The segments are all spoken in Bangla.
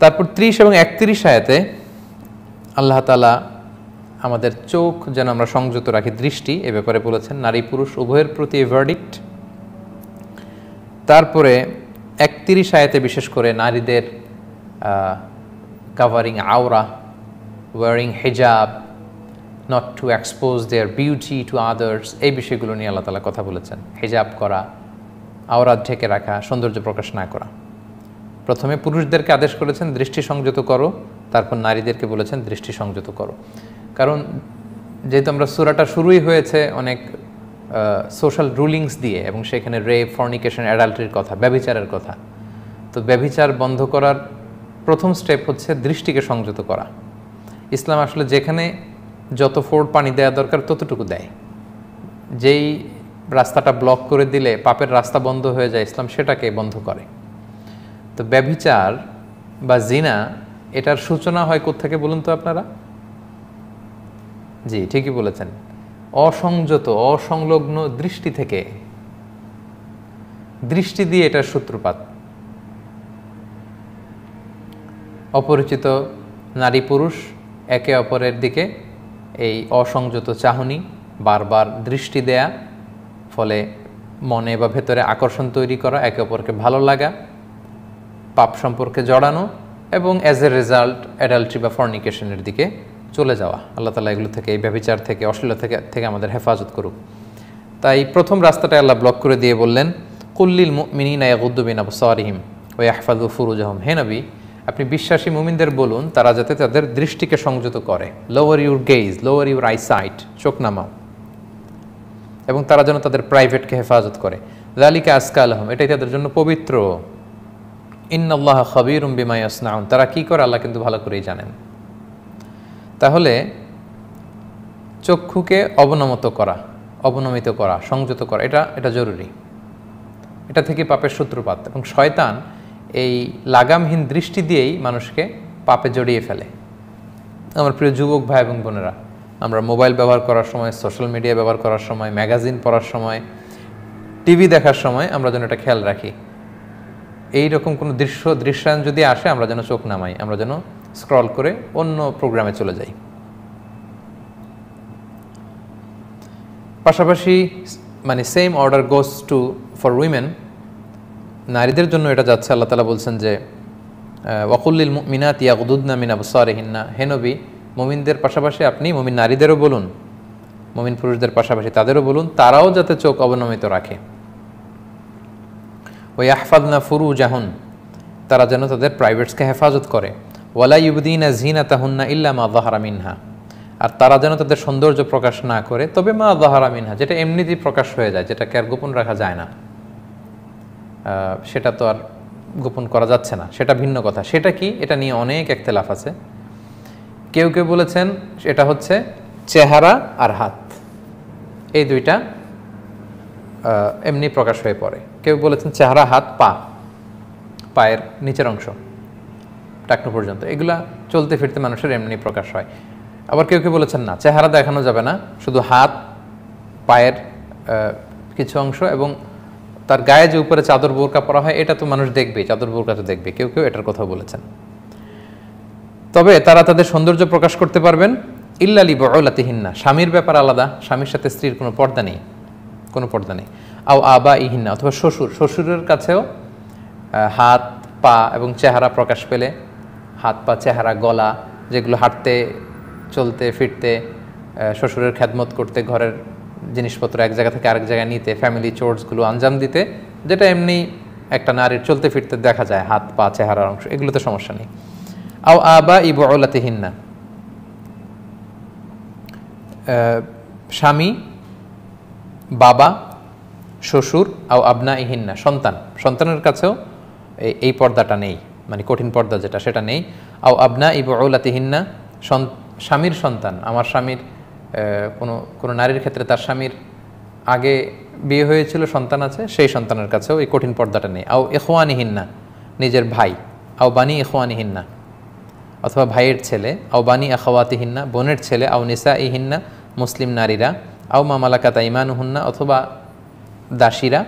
তারপর ত্রিশ এবং একত্রিশ আয়াতে আল্লাহ তালা আমাদের চোখ যেন আমরা সংযত রাখি, দৃষ্টি, এ ব্যাপারে বলেছেন, নারী পুরুষ উভয়ের প্রতি ভার্ডিক্ট তারপরে একত্রিশ আয়াতে বিশেষ করে নারীদের কাভারিং আওরা ওয়ারিং হেজাব not to expose their beauty to others এই বিষয়গুলো নিয়ে আল্লাহ তালা কথা বলেছেন। হেজাব করা আওরাত ঢেকে রাখা, সৌন্দর্য প্রকাশ না করা। প্রথমে পুরুষদেরকে আদেশ করেছেন, দৃষ্টি সংযত করো। তারপর নারীদেরকে বলেছেন, দৃষ্টি সংযত করো। কারণ যেহেতু আমরা সুরাটা শুরুই হয়েছে অনেক সোশ্যাল রুলিংস দিয়ে এবং সেখানে রেপ ফর্নিকেশন অ্যাডাল্ট্রির কথা, ব্যভিচারের কথা, তো ব্যভিচার বন্ধ করার প্রথম স্টেপ হচ্ছে দৃষ্টিকে সংযত করা। ইসলাম আসলে যেখানে যত ফোর্ড পানি দেওয়া দরকার ততটুকু দেয়। যেই রাস্তাটা ব্লক করে দিলে, পাপের রাস্তা বন্ধ হয়ে যায়, ইসলাম সেটাকে বন্ধ করে। তো ব্যভিচার বা জিনা, এটার সূচনা হয় কোথেকে বলুন তো আপনারা? জি, ঠিকই বলেছেন। অসংযত, অসংলগ্ন দৃষ্টি থেকে। দৃষ্টি দিয়ে এটার সূত্রপাত। অপরিচিত নারী পুরুষ একে অপরের দিকে এই অসংযত চাহনি, বারবার দৃষ্টি দেয়া, ফলে মনে বা ভেতরে আকর্ষণ তৈরি করা, একে অপরকে ভালো লাগা পাপ সম্পর্কে জড়ানো এবং অ্যাজ এ রেজাল্ট অ্যাডাল্ট্রি বা ফর্নিকেশনের দিকে চলে যাওয়া। আল্লাহ তালা এগুলো থেকে, এই ব্যবচার থেকে, অশ্লীলতা থেকে থেকে আমাদের হেফাজত করুক। তাই প্রথম রাস্তাটা আল্লাহ ব্লক করে দিয়ে বললেন কুল্লিল মিনিনা আবু সারিহিম ও ইয়াহফাদু ফুরুজাহম। হে নবী, আপনি বিশ্বাসী মুমিনদের বলুন, তারা যাতে তাদের দৃষ্টিকে সংযত করে। Lower your gaze lower your eyesight চোখ নামাও। এবং তারা যেন তাদের প্রাইভেটকে হেফাজত করে। জালিকা আসকা আলহম এটাই তাদের জন্য পবিত্র। ইন্নআল্লাহ খবির বিমাই আসনাউন তারা কি করে? আল্লাহ কিন্তু ভালো করেই জানেন। তাহলে চক্ষুকে অবনমত করা, অবনমিত করা, সংযত করা, এটা এটা জরুরি। এটা থেকে পাপের সূত্রপাত এবং শয়তান এই লাগামহীন দৃষ্টি দিয়েই মানুষকে পাপে জড়িয়ে ফেলে। আমার প্রিয় যুবক ভাই এবং বোনেরা, আমরা মোবাইল ব্যবহার করার সময়, সোশ্যাল মিডিয়া ব্যবহার করার সময়, ম্যাগাজিন পড়ার সময়, টিভি দেখার সময় আমরা যেন এটা খেয়াল রাখি। এই রকম কোনো দৃশ্য, দৃশ্যায়ন যদি আসে, আমরা যেন চোখ নামাই, আমরা যেন স্ক্রল করে অন্য প্রোগ্রামে চলে যাই। পাশাপাশি মানে same order goes to for women নারীদের জন্য এটা যাচ্ছে, আল্লাহ তালা বলছেন যে ওয়াকুল্লিল মিনাত ইয়াকুদুদ্না মিনা বসারেহিন্না হেনবি মমিনদের পাশাপাশি আপনি মমিন নারীদেরও বলুন, মমিন পুরুষদের পাশাপাশি তাদেরও বলুন, তারাও যাতে চোখ অবনমিত রাখে। ওই আহফাদনা ফুরু জাহুন তারা যেন তাদের প্রাইভেটসকে হেফাজত করে। ওয়ালা ইউবদিনা জিনা তাহুন্না ইল্লা মা দাহারা মিনহা আর তারা যেন তাদের সৌন্দর্য প্রকাশ না করে, তবে মা দাহারা মিনহা, যেটা এমনিতেই প্রকাশ হয়ে যায়, যেটাকে আর গোপন রাখা যায় না। সেটা তো আর গোপন করা যাচ্ছে না, সেটা ভিন্ন কথা। সেটা কি? এটা নিয়ে অনেক একতেলাফ আছে। কেউ কেউ বলেছেন, এটা হচ্ছে চেহারা আর হাত। এই দুইটা এমনি প্রকাশ হয়ে পড়ে। কেউ বলেছেন চেহারা, হাত, পা, পায়ের নিচের অংশ, টাকনো পর্যন্ত। এগুলা চলতে ফিরতে মানুষের এমনি প্রকাশ হয়। আবার কেউ কেউ বলেছেন না, চেহারা দেখানো যাবে না, শুধু হাত, পায়ের কিছু অংশ এবং তার গায়ে যে উপরে চাদর বোরকা পরা হয়, এটা তো মানুষ দেখবে, চাদর বোরকা তো দেখবে, কেউ কেউ এটার কথা বলেছেন। তবে তারা তাদের সৌন্দর্য প্রকাশ করতে পারবেন ইল্লালি বলাতিহিন্না স্বামীর ব্যাপার আলাদা, স্বামীর সাথে স্ত্রীর কোনো পর্দা নেই। কোনো পর্দা নেই। আও আবা ইহিন্না অথবা শ্বশুর। শ্বশুরের কাছেও হাত, পা এবং চেহারা প্রকাশ পেলে, হাত, পা, চেহারা, গলা যেগুলো হাঁটতে, চলতে, ফিরতে শ্বশুরের খ্যাদমত করতে, ঘরের জিনিসপত্র এক জায়গা থেকে আরেক জায়গায় নিতে ফ্যামিলি চোর্সগুলো আঞ্জাম দিতে, যেটা এমনি একটা নারীর চলতে ফিরতে দেখা যায়, হাত, পা, চেহারার অংশ, এগুলোতে সমস্যা নেই। আও আবা ই বলাতিহিন্না স্বামী বাবা, শ্বশুর আও আবনা ইহিন্না সন্তান। সন্তানের কাছেও এই পর্দাটা নেই মানে কঠিন পর্দা যেটা, সেটা নেই। আও আবনা ইব ওলাতিহিন্না স্বামীর সন্তান। আমার স্বামীর কোনো কোনো নারীর ক্ষেত্রে তার স্বামীর আগে বিয়ে হয়েছিল, সন্তান আছে, সেই সন্তানের কাছেও এই কঠিন পর্দাটা নেই। আও এখোয়ানিহিন্না নিজের ভাই। আও বানি এখোয়ানিহিন্না অথবা ভাইয়ের ছেলে। আও বানি আখাওয়াতিহিন্না, বোনের ছেলে। আও নিসা ইহিন্না মুসলিম নারীরা। আও মামালাকাতা ইমানুহুন্না অথবা দাসীরা,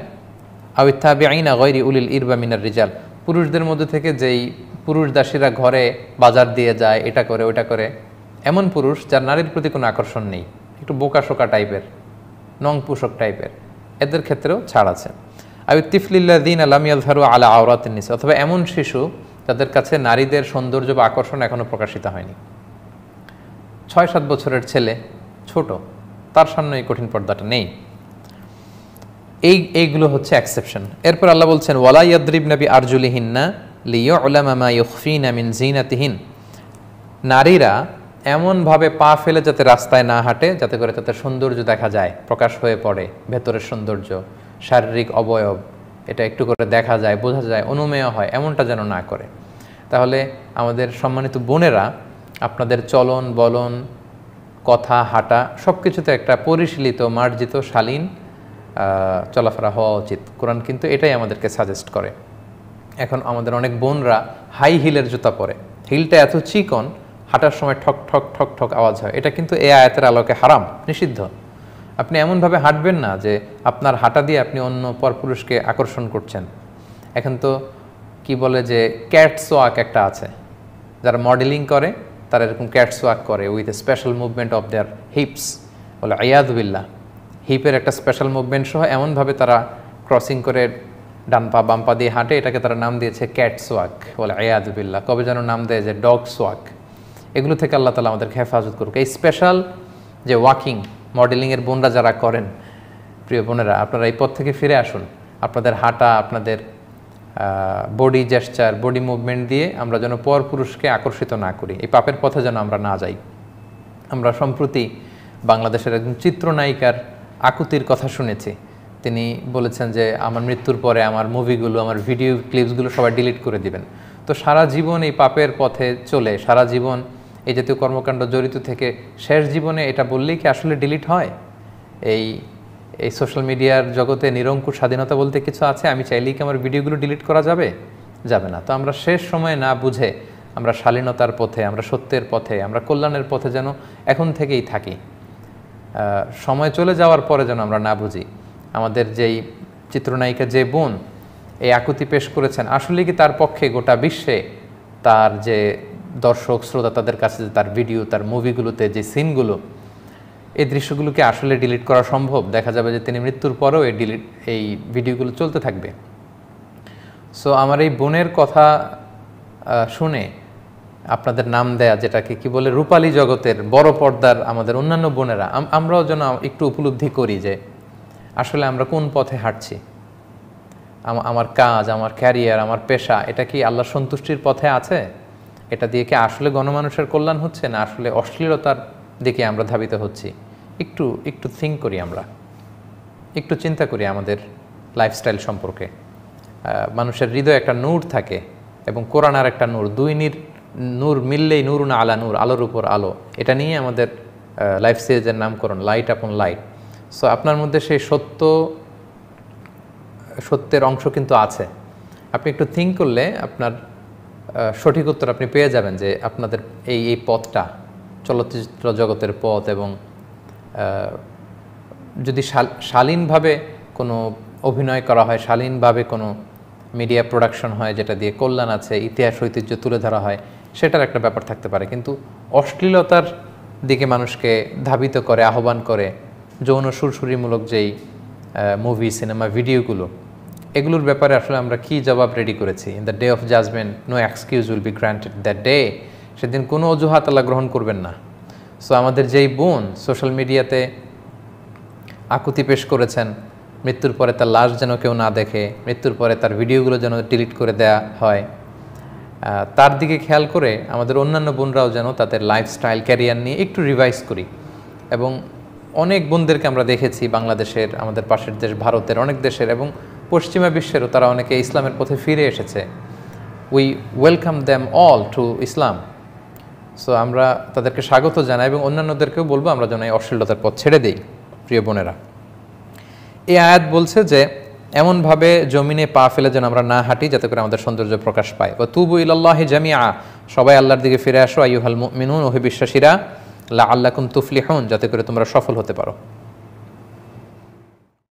আও আইনা গৈরি উলিল ইরবা মিনার রিজাল। পুরুষদের মধ্যে থেকে যেই পুরুষ দাসীরা ঘরে বাজার দিয়ে যায়, এটা করে ওটা করে, এমন পুরুষ যার নারীর প্রতি কোনো আকর্ষণ নেই। একটু বোকাশোকা টাইপের নং পুষক টাইপের। এদের ক্ষেত্রেও ছাড় আছে। আবি তিফলিল্লা দিন আলামিয়াল ধারু আলা আওরাতিন নিসা, অথবা এমন শিশু যাদের কাছে নারীদের সৌন্দর্য বা আকর্ষণ এখনও প্রকাশিত হয়নি। ছয় সাত বছরের ছেলে, ছোট। তার সামনে এই কঠিন পর্দাটা নেই। এই, এইগুলো হচ্ছে এক্সেপশন এরপর আল্লাহ বলছেন, ওয়ালা ইয়াদ্রিব নবী আরজুলিহিন্না লিও ওলামামা ইউফিনা মিন জিনাতিহিন নারীরা এমনভাবে পা ফেলে যাতে রাস্তায় না হাঁটে, যাতে করে তাদের সৌন্দর্য দেখা যায়, প্রকাশ হয়ে পড়ে, ভেতরের সৌন্দর্য, শারীরিক অবয়ব, এটা একটু করে দেখা যায়, বোঝা যায়, অনুমেয় হয়, এমনটা যেন না করে। তাহলে আমাদের সম্মানিত বোনেরা, আপনাদের চলন, বলন কথা, হাঁটা সব কিছুতে একটা পরিশীলিত, মার্জিত, শালীন চলাফেরা হওয়া উচিত। কোরআন কিন্তু এটাই আমাদেরকে সাজেস্ট করে। এখন আমাদের অনেক বোনরা হাই হিলের জুতা পরে। হিলটা এত চিকন, হাঁটার সময় ঠক ঠক ঠক ঠক আওয়াজ হয়। এটা কিন্তু এ আয়াতের আলোকে হারাম, নিষিদ্ধ। আপনি এমনভাবে হাঁটবেন না যে আপনার হাঁটা দিয়ে আপনি অন্য পরপুরুষকে আকর্ষণ করছেন। এখন তো কি বলে যে ক্যাটস ওয়াক একটা আছে, যারা মডেলিং করে তারা এরকম ক্যাটস ওয়াক করে with a special movement of their hips বলে আয়াদুবিল্লাহ হিপের একটা স্পেশাল মুভমেন্ট সহ এমনভাবে তারা ক্রসিং করে ডান পা, বাম পা দিয়ে হাঁটে, এটাকে তারা নাম দিয়েছে ক্যাটস ওয়াক বলে আয়াদুবিল্লাহ কবে যেন নাম দেয় যে ডগস ওয়াক এগুলো থেকে আল্লাহ তালা আমাদেরকে হেফাজত করুক। এই স্পেশাল যে ওয়াকিং মডেলিংয়ের বোনরা যারা করেন, প্রিয় বোনেরা, আপনারা এই পথ থেকে ফিরে আসুন। আপনাদের হাঁটা, আপনাদের বডি জেস্টার বডি মুভমেন্ট দিয়ে আমরা যেন পর পুরুষকে আকর্ষিত না করি। এই পাপের পথে যেন আমরা না যাই। আমরা সম্প্রতি বাংলাদেশের একজন চিত্রনায়িকার আকুতির কথা শুনেছি। তিনি বলেছেন যে, আমার মৃত্যুর পরে আমার মুভিগুলো আমার ভিডিও ক্লিপসগুলো সবাই ডিলিট করে দিবেন। তো সারা জীবন এই পাপের পথে চলে, সারা জীবন এই জাতীয় কর্মকাণ্ড জড়িত থেকে শেষ জীবনে এটা বললেই কি আসলে ডিলিট হয়? এই এই সোশ্যাল মিডিয়ার জগতে নিরঙ্কুশ স্বাধীনতা বলতে কিছু আছে? আমি চাইলেই কি আমার ভিডিওগুলো ডিলিট করা যাবে? যাবে না। তো আমরা শেষ সময়ে না বুঝে আমরা শালীনতার পথে, আমরা সত্যের পথে, আমরা কল্যাণের পথে যেন এখন থেকেই থাকি। সময় চলে যাওয়ার পরে যেন আমরা না বুঝি। আমাদের যেই চিত্রনায়িকা যে বোন, এই আকুতি পেশ করেছেন আসলে কি তার পক্ষে গোটা বিশ্বে তার যে দর্শক, শ্রোতা তাদের কাছে তার ভিডিও তার মুভিগুলোতে যে সিনগুলো এই দৃশ্যগুলোকে আসলে ডিলিট করা সম্ভব। দেখা যাবে যে তিনি মৃত্যুর পরেও এই ডিলিট এই ভিডিওগুলো চলতে থাকবে। সো আমার এই বোনের কথা শুনে আপনাদের নাম দেয়া, যেটাকে কি বলে, রূপালী জগতের বড় পর্দার আমাদের অন্যান্য বোনেরা আমরাও যেন একটু উপলব্ধি করি যে আসলে আমরা কোন পথে হাঁটছি। আম- আমার কাজ, আমার ক্যারিয়ার আমার পেশা, এটা কি আল্লাহ সন্তুষ্টির পথে আছে? এটা দিয়ে কি আসলে গণমানুষের কল্যাণ হচ্ছে না আসলে অশ্লীলতার দিকে আমরা ধাবিত হচ্ছি? একটু একটু থিঙ্ক করি আমরা। একটু চিন্তা করি আমাদের লাইফস্টাইল সম্পর্কে। মানুষের হৃদয়ে একটা নূর থাকে এবং কোরআন আর একটা নূর, দুই নির, নূর মিললেই নূর না আলা নূর, আলোর উপর আলো। এটা নিয়ে আমাদের লাইফ সিরিজের নামকরণ লাইট আপন লাইট সো আপনার মধ্যে সেই সত্য, সত্যের অংশ কিন্তু আছে। আপনি একটু থিঙ্ক করলে আপনার সঠিক উত্তর আপনি পেয়ে যাবেন যে আপনাদের এই এই পথটা, চলচ্চিত্র জগতের পথ এবং যদি শাল- শালীনভাবে কোনো অভিনয় করা হয়, শালীনভাবে কোনো মিডিয়া প্রোডাকশন হয় যেটা দিয়ে কল্যাণ আছে, ইতিহাস, ঐতিহ্য তুলে ধরা হয়, সেটার একটা ব্যাপার থাকতে পারে। কিন্তু অশ্লীলতার দিকে মানুষকে ধাবিত করে, আহ্বান করে, যৌন সুরসুরিমূলক যেই মুভি সিনেমা ভিডিওগুলো এগুলোর ব্যাপারে আসলে আমরা কি জবাব রেডি করেছি? In the day of judgement no excuse will be granted that day সেদিন কোনো অজুহাত আল্লাহ গ্রহণ করবেন না। সো আমাদের যেই বোন সোশ্যাল মিডিয়াতে আকুতি পেশ করেছেন, মৃত্যুর পরে তার লাশ যেন কেউ না দেখে, মৃত্যুর পরে তার ভিডিওগুলো যেন ডিলিট করে দেয়া হয় তার দিকে খেয়াল করে আমাদের অন্যান্য বোনরাও যেন তাদের লাইফস্টাইল ক্যারিয়ার নিয়ে একটু রিভাইজ করি। এবং অনেক বোনদেরকে আমরা দেখেছি বাংলাদেশের, আমাদের পাশের দেশ ভারতের, অনেক দেশের এবং পশ্চিমা বিশ্বেরও তারা অনেকে ইসলামের পথে ফিরে এসেছে। We welcome them all to Islam so আমরা তাদেরকে স্বাগত জানাই এবং অন্যান্যদেরকেও বলব আমরা যেন এই অশ্লীলতার পথ ছেড়ে দিই, প্রিয় বোনেরা। এই আয়াত বলছে যে, এমনভাবে জমিনে পা ফেলে যেন আমরা না হাঁটি, যাতে করে আমাদের সৌন্দর্য প্রকাশ পায়। ও তুবু জামি জামিয়া সবাই আল্লাহর দিকে ফিরে আসো আইহাল মিনুন ওহে বিশ্বাসীরা লা তুফলি হন যাতে করে তোমরা সফল হতে পারো।